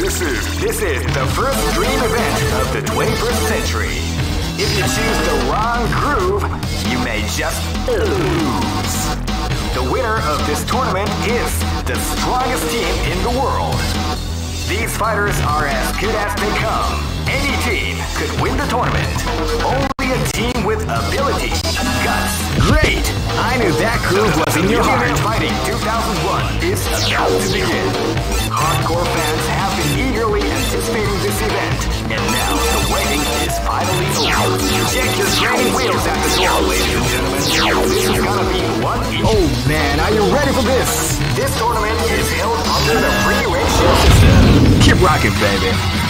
Susu. This is the first dream event of the 21st century. If you choose the wrong groove, you may just lose. The winner of this tournament is the strongest team in the world. These fighters are as good as they come. Any team could win the tournament. Only a team with ability, guts. Great! I knew that groove was in your heart. Fighting 2001 is about to begin. Hardcore fans have been eagerly anticipating this event, and now the waiting is finally over. Check your training wheels at the door, ladies and gentlemen. This is gonna be one. Oh man, are you ready for this? This tournament is held under the free ratio system. Keep rocking, baby.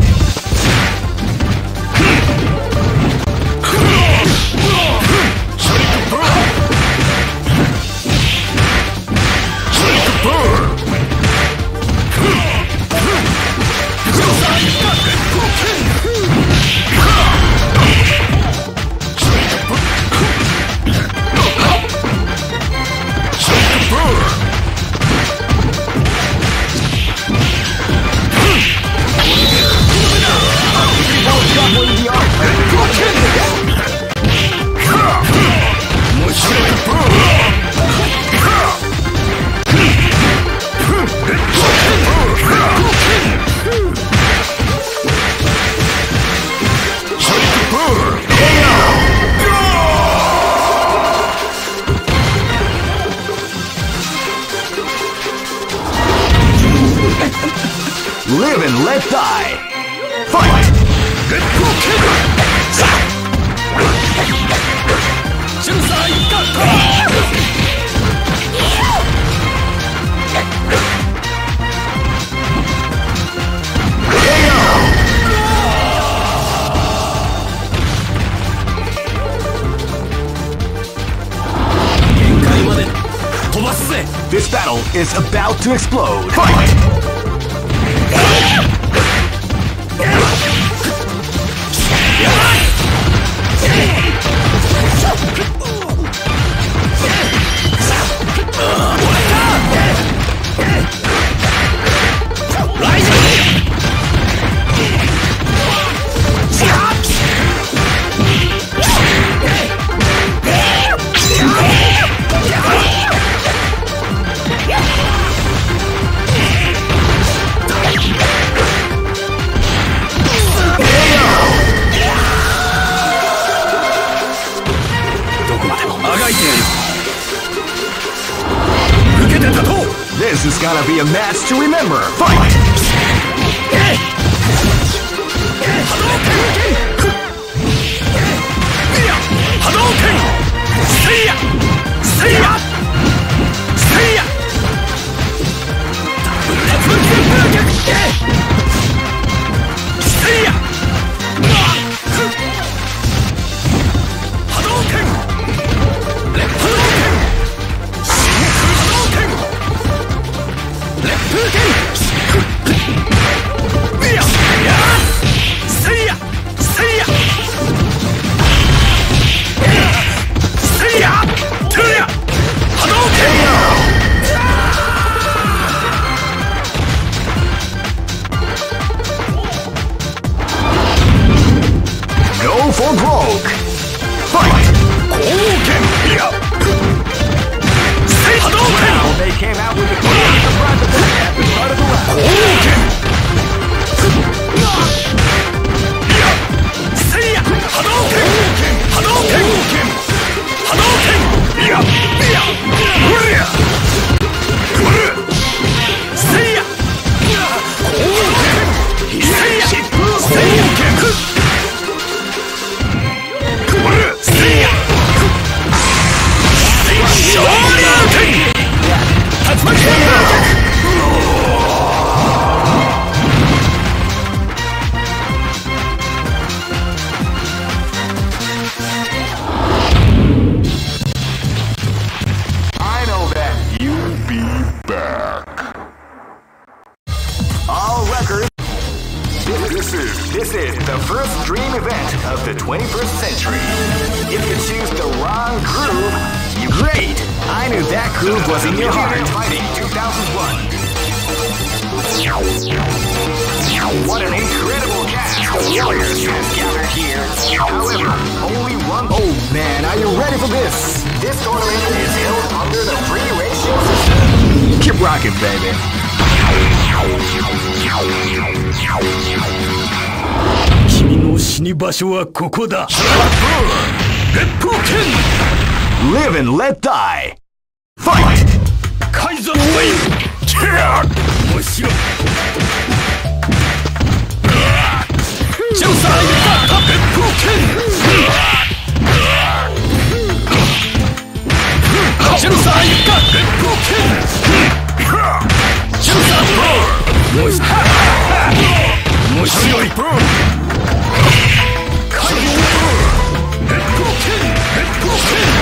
Live Go gathered here. However, only one. Oh man, are you ready for this? This tournament is held under the free ratio system. Keep rocking, baby. Live and let die! Fight! 面白い Head broken! Head broken!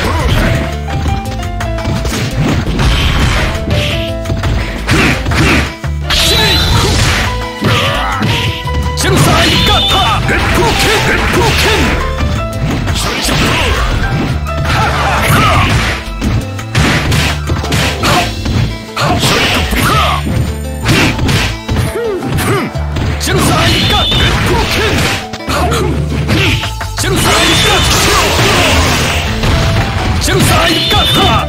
Genocide! Genocide! Genocide!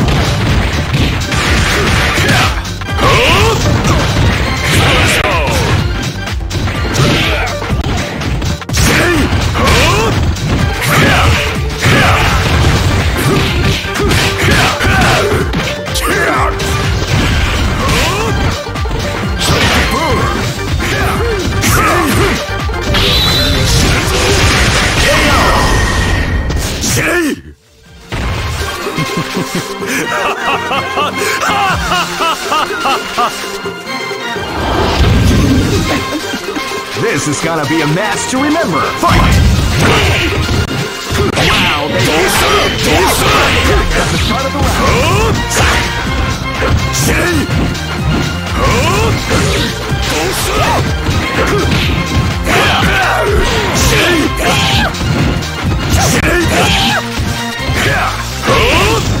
this is gonna be a match to remember. Fight! Wow, they That's the start of the round. Huh? Huh?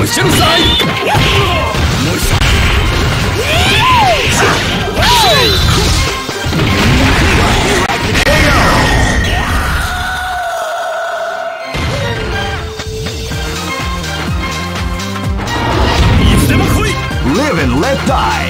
Moisture die.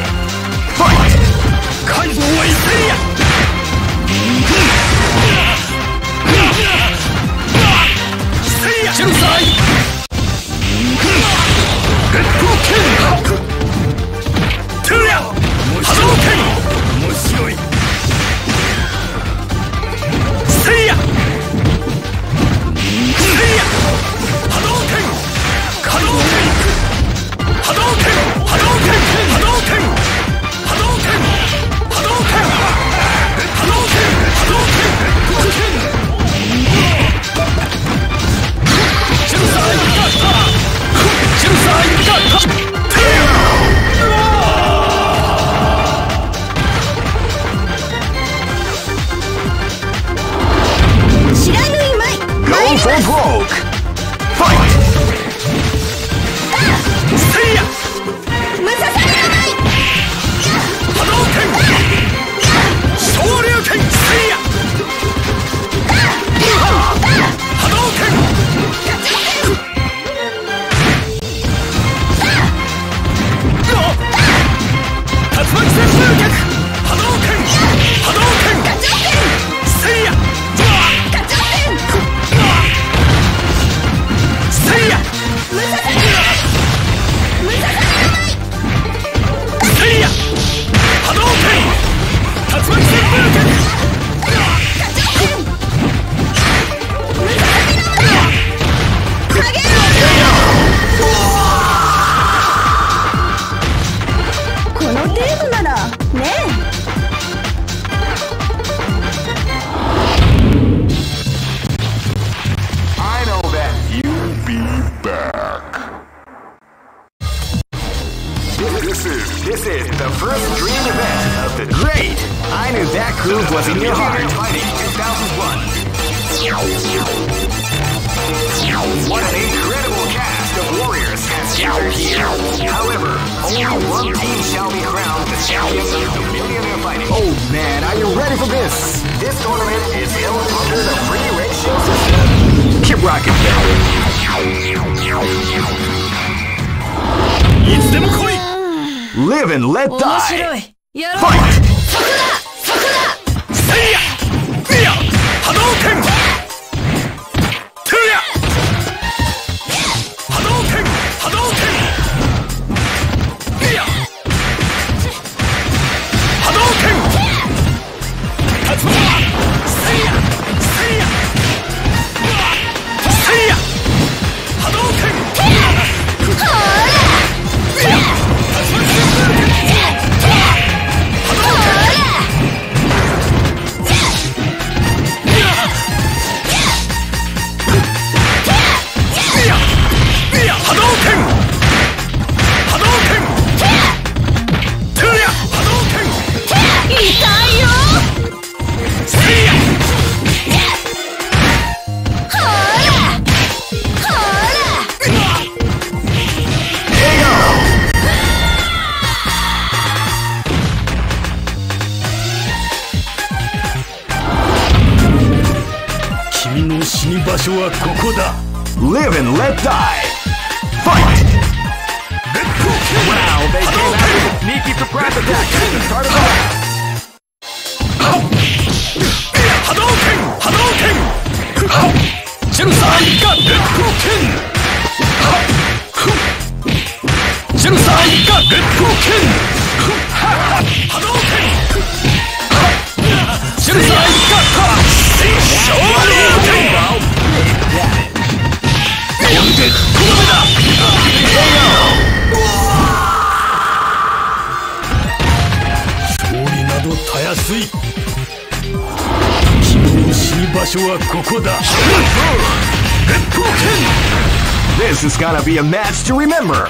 Be a match to remember.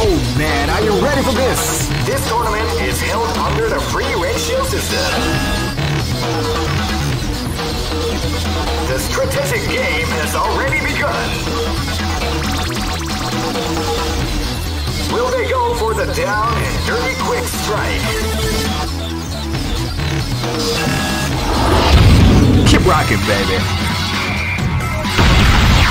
Oh man, are you ready for this? This tournament is held under the free ratio system. The strategic game has already begun. Will they go for the down and dirty quick strike? Keep rocking, baby.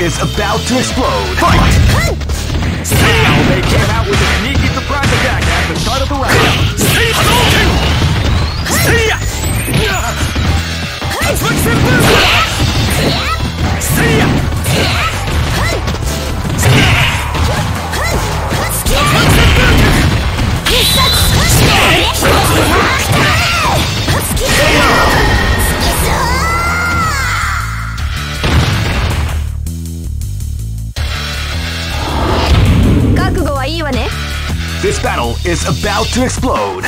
is about to explode. Fight! Now they came out with a sneaky surprise attack at the start of the round. This to explode.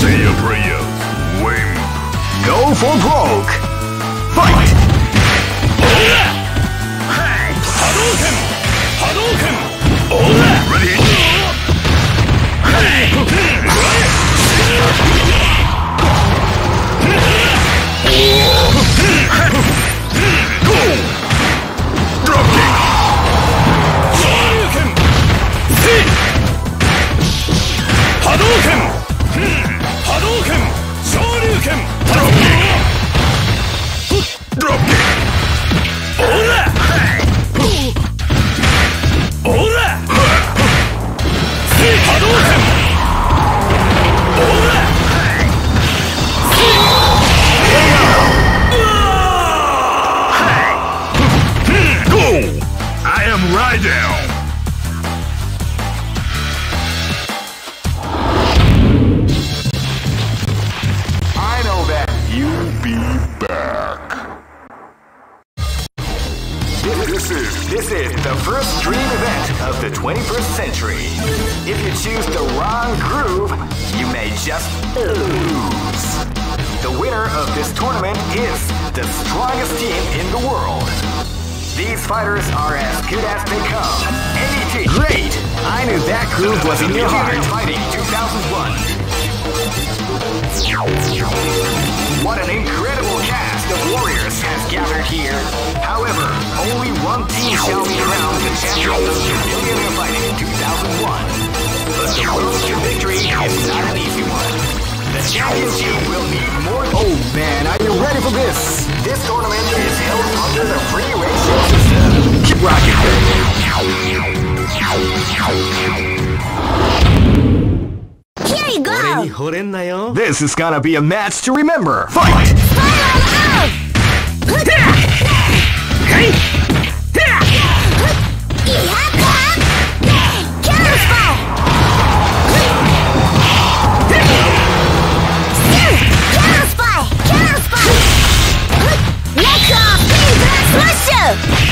Say your prayer. Win. Go for broke. Fight! Ready? challenge you will need more. Oh man, are you ready for this? This tournament is held under the free ratio system. Keep rocking. Here you go! This is gonna be a match to remember! Fight! Spiral out! hey! go!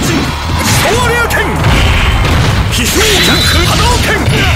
昭和竜拳。飛風剣波動拳。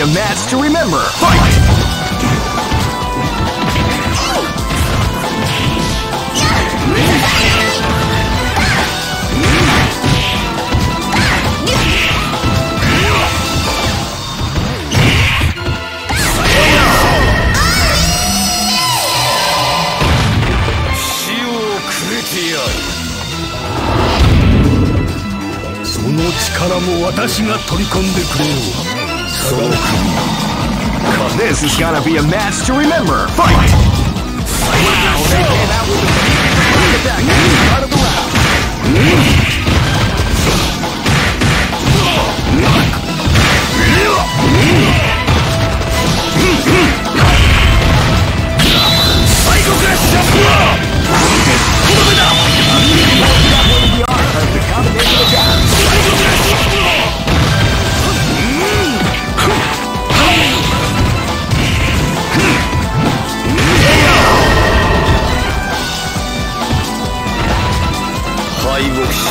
A match to remember. Fight!「その力も私が取り込んでくれよう」「This is gonna be a match to remember. Fight! Wow, they came out with a Look at that. Out of the round. Psycho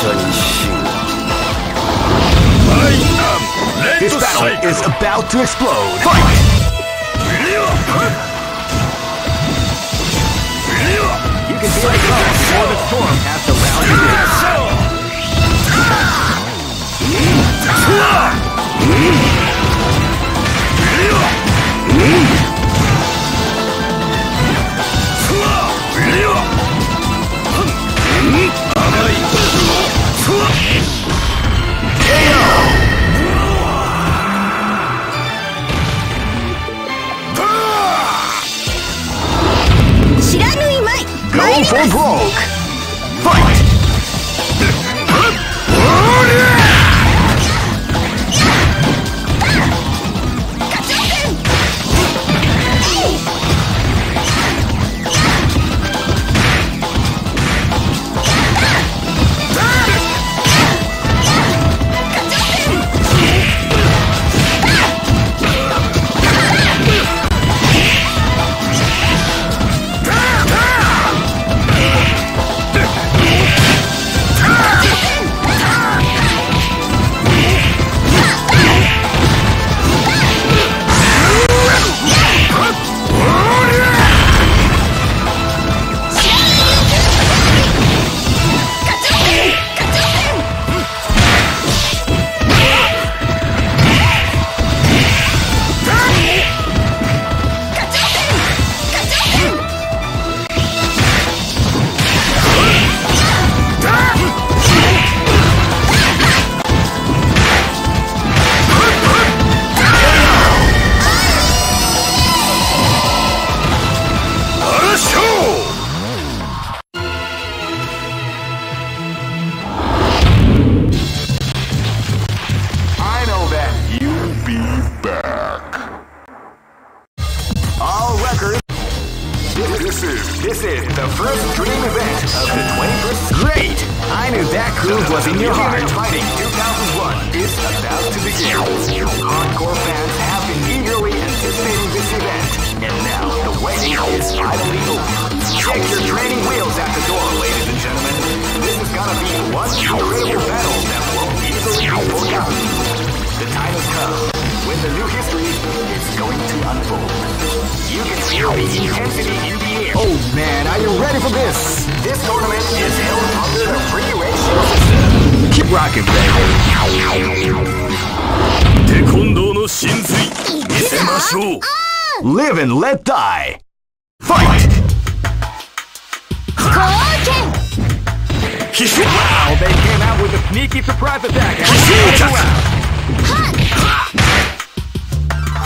This battle is about to explode. Fight! You can feel it coming before the storm as the round. For broke. Was in your heart. Fighting 2001 is about to begin. Hardcore fans have been eagerly anticipating this event, and now the waiting is finally over. Check your training wheels at the door, ladies and gentlemen. This is gonna be one incredible battle that won't easily be forgotten. The time has come when the new history is going to unfold. You can feel the intensity in the air. Oh man, are you ready for this? This tournament is held under the free ratio system. Keep rocking, baby. テコンドーの真髄見せましょう Live and let die. Fight! 貢献必勝 Wow, they came out with a sneaky surprise attack. 必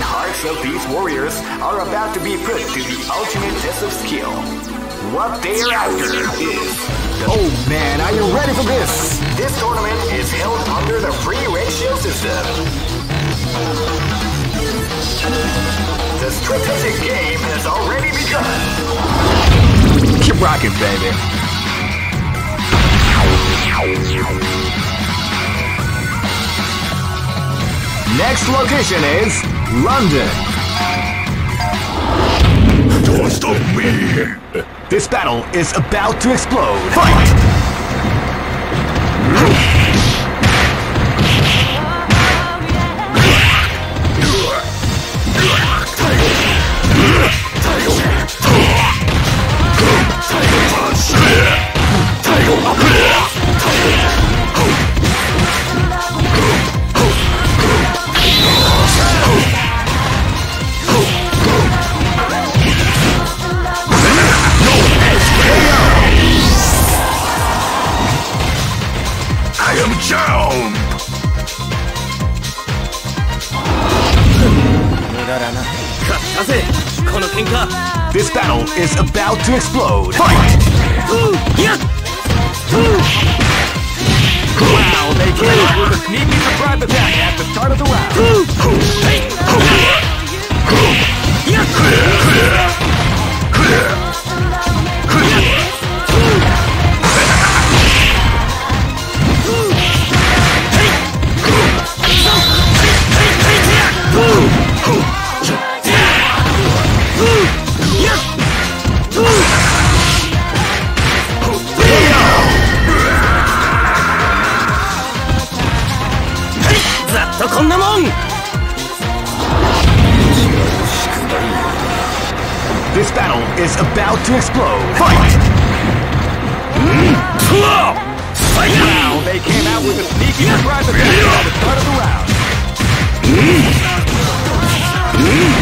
and hearts of these warriors are about to be put to the ultimate test of skill. What they are after is Oh man, are you ready for this? this tournament is held under the free ratio system. The strategic game has already begun. Keep rocking, baby. Next location is London. Don't stop me! This battle is about to explode. Fight! battle is about to explode. Fight! Wow, they came up with a sneaky surprise attack at the start of the round. Ooh. Clear! Clear! About to explode. Fight! They came out with a sneaky surprise attack at the start of the round.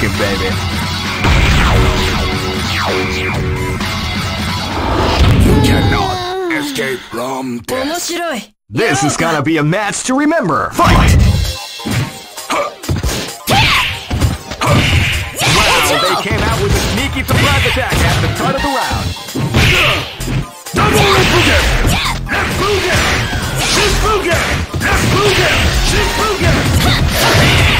rocking, baby. You cannot escape from this. This is gonna be a match to remember. Fight! Wow, they came out with a sneaky surprise attack at the start of the round. Double Refugen! Refugen! Shifugen! Refugen! Shifugen!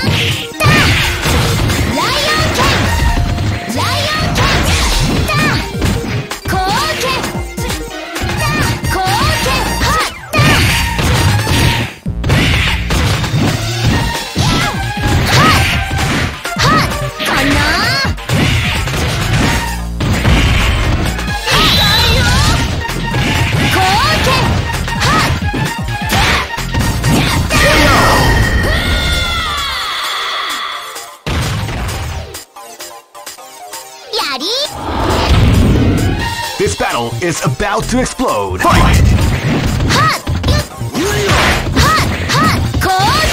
is about to explode. Fight! Hot! Hot! Hot!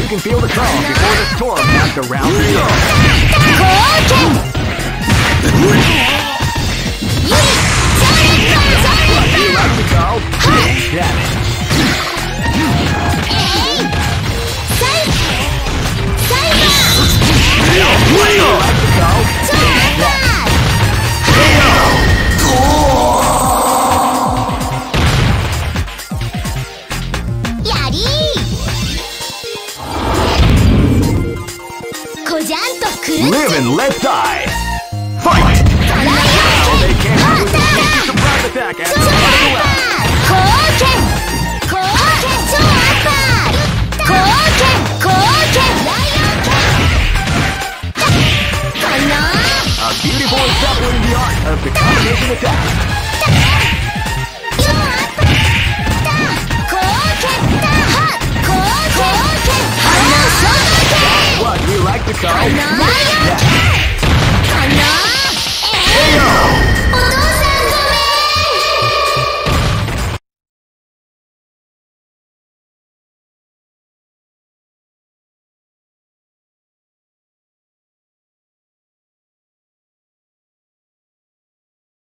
You can feel the calm before the storm after round three. Koken! Lucky Rakugo! Big damage! Hey! Save! Save! Rakugo! Live and let die. Fight! A A beautiful example in the art of the combination attack. Keep going. Yeah. Yeah.